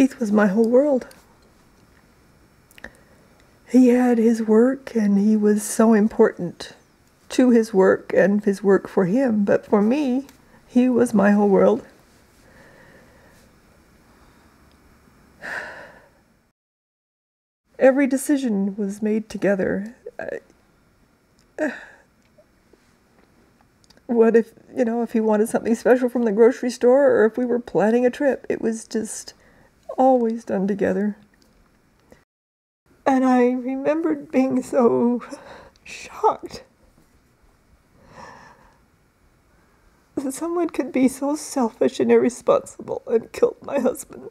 Keith was my whole world. He had his work and he was so important to his work and his work for him, but for me, he was my whole world. Every decision was made together. what if, you know, if he wanted something special from the grocery store or if we were planning a trip? It was just always done together. And I remembered being so shocked that someone could be so selfish and irresponsible and killed my husband.